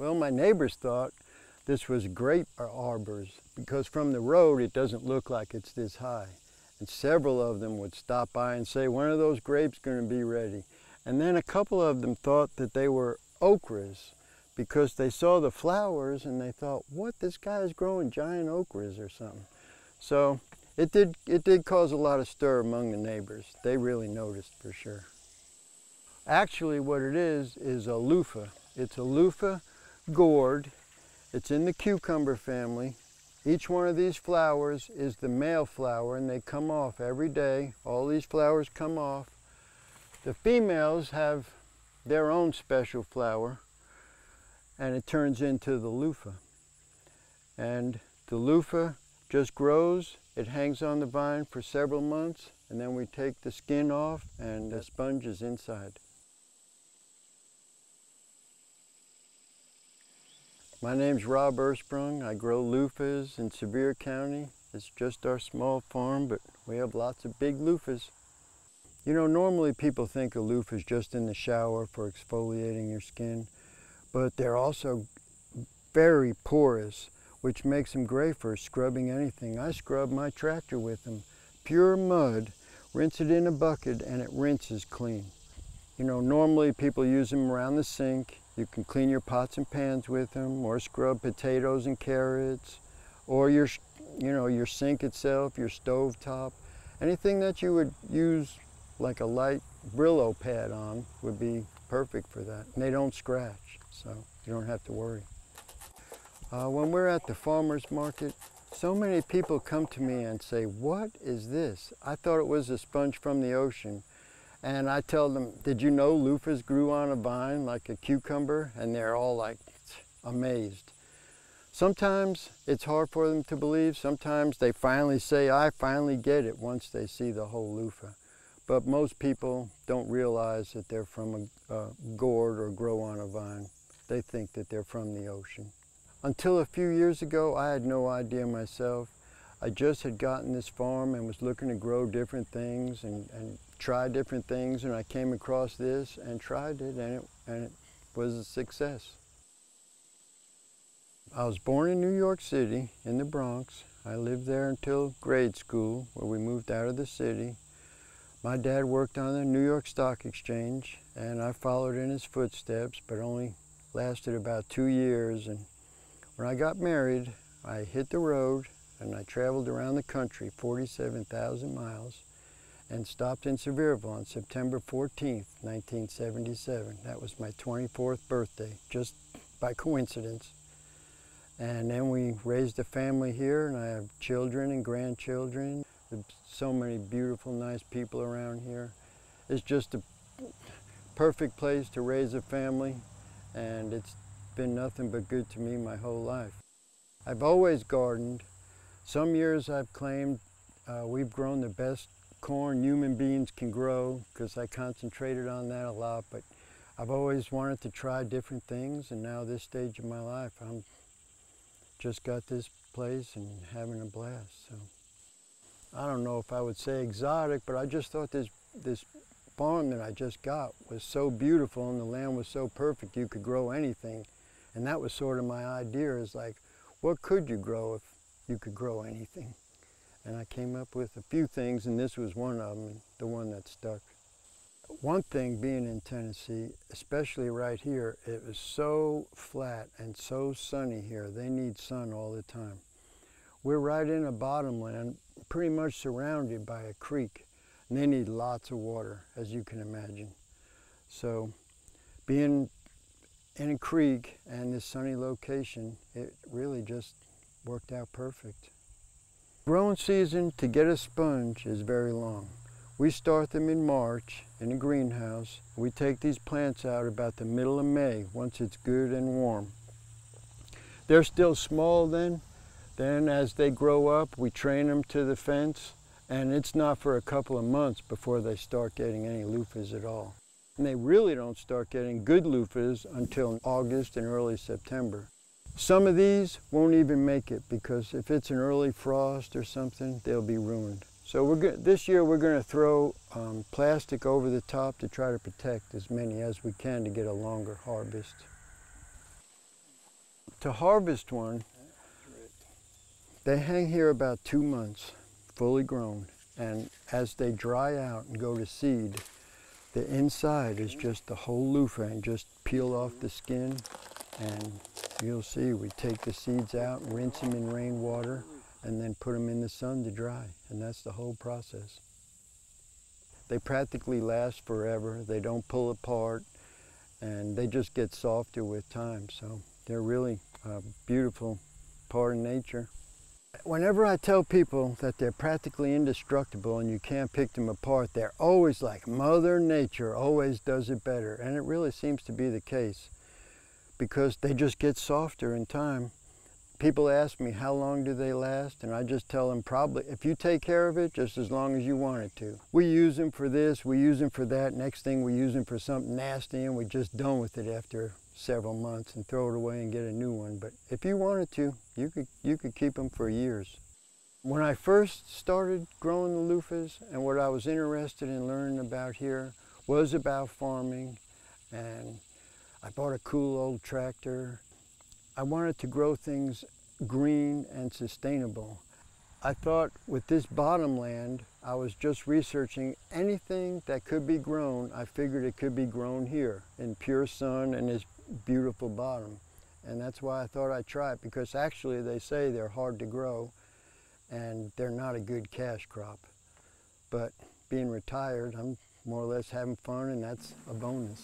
Well, my neighbors thought this was grape arbors because from the road it doesn't look like it's this high. And several of them would stop by and say, when are those grapes going to be ready? And then a couple of them thought that they were okras because they saw the flowers and they thought, what, this guy is growing giant okras or something. So it did, it did cause a lot of stir among the neighbors. They really noticed for sure. Actually what it is, is a loofah. It's a loofah gourd. It's in the cucumber family. Each one of these flowers is the male flower and they come off every day. All these flowers come off. The females have their own special flower and it turns into the loofah. And the loofah just grows, it hangs on the vine for several months, and then we take the skin off and the sponge is inside. My name's Rob Ursprung. I grow loofahs in Sevier County. It's just our small farm, but we have lots of big loofahs. You know, normally people think a of loofahs just in the shower for exfoliating your skin, but they're also very porous, which makes them great for scrubbing anything. I scrub my tractor with them. Pure mud, rinse it in a bucket, and it rinses clean. You know, normally people use them around the sink, you can clean your pots and pans with them or scrub potatoes and carrots or your, you know, your sink itself, your stove top. Anything that you would use like a light Brillo pad on would be perfect for that. And they don't scratch, so you don't have to worry. Uh, when we're at the farmer's market, so many people come to me and say, what is this? I thought it was a sponge from the ocean. And I tell them, did you know loofahs grew on a vine like a cucumber? And they're all like amazed. Sometimes it's hard for them to believe. Sometimes they finally say, I finally get it once they see the whole loofah. But most people don't realize that they're from a, a gourd or grow on a vine. They think that they're from the ocean. Until a few years ago, I had no idea myself. I just had gotten this farm and was looking to grow different things and, and try different things and I came across this and tried it and it, and it was a success. I was born in New York City in the Bronx. I lived there until grade school where we moved out of the city. My dad worked on the New York Stock Exchange and I followed in his footsteps but only lasted about two years and when I got married I hit the road and I traveled around the country 47,000 miles and stopped in Sevierville on September 14th, 1977. That was my 24th birthday, just by coincidence. And then we raised a family here, and I have children and grandchildren. There's so many beautiful, nice people around here. It's just a perfect place to raise a family, and it's been nothing but good to me my whole life. I've always gardened. Some years I've claimed uh, we've grown the best corn human beings can grow because I concentrated on that a lot, but I've always wanted to try different things and now this stage of my life, I'm just got this place and having a blast. So I don't know if I would say exotic, but I just thought this, this farm that I just got was so beautiful and the land was so perfect you could grow anything. And that was sort of my idea is like, what could you grow if you could grow anything? and I came up with a few things, and this was one of them, the one that stuck. One thing being in Tennessee, especially right here, it was so flat and so sunny here. They need sun all the time. We're right in a bottomland, pretty much surrounded by a creek, and they need lots of water, as you can imagine. So being in a creek and this sunny location, it really just worked out perfect. Growing season to get a sponge is very long. We start them in March in a greenhouse. We take these plants out about the middle of May once it's good and warm. They're still small then. Then as they grow up, we train them to the fence and it's not for a couple of months before they start getting any loofahs at all. And they really don't start getting good loofahs until August and early September. Some of these won't even make it because if it's an early frost or something, they'll be ruined. So we're this year we're going to throw um, plastic over the top to try to protect as many as we can to get a longer harvest. To harvest one, they hang here about two months, fully grown. And as they dry out and go to seed, the inside is just the whole loofah and just peel off the skin and you'll see we take the seeds out, rinse them in rainwater, and then put them in the sun to dry. And that's the whole process. They practically last forever. They don't pull apart and they just get softer with time. So they're really a beautiful part of nature. Whenever I tell people that they're practically indestructible and you can't pick them apart, they're always like, Mother Nature always does it better. And it really seems to be the case because they just get softer in time. People ask me, how long do they last? And I just tell them probably, if you take care of it, just as long as you want it to. We use them for this, we use them for that. Next thing we use them for something nasty and we're just done with it after several months and throw it away and get a new one. But if you wanted to, you could, you could keep them for years. When I first started growing the loofahs and what I was interested in learning about here was about farming and I bought a cool old tractor. I wanted to grow things green and sustainable. I thought with this bottom land, I was just researching anything that could be grown. I figured it could be grown here in pure sun and this beautiful bottom. And that's why I thought I'd try it because actually they say they're hard to grow and they're not a good cash crop. But being retired, I'm more or less having fun and that's a bonus.